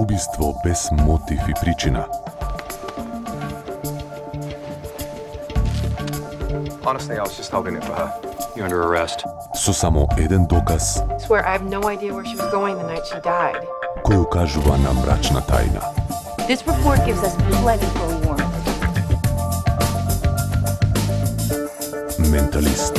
убиство без мотив и причина. Honestly, I was just holding it for her. You're under arrest. Со само еден доказ. I Swear I have no idea where she was going the night she died. Кој укажува на мрачна тајна. This report gives us plenty for warning. Менталист.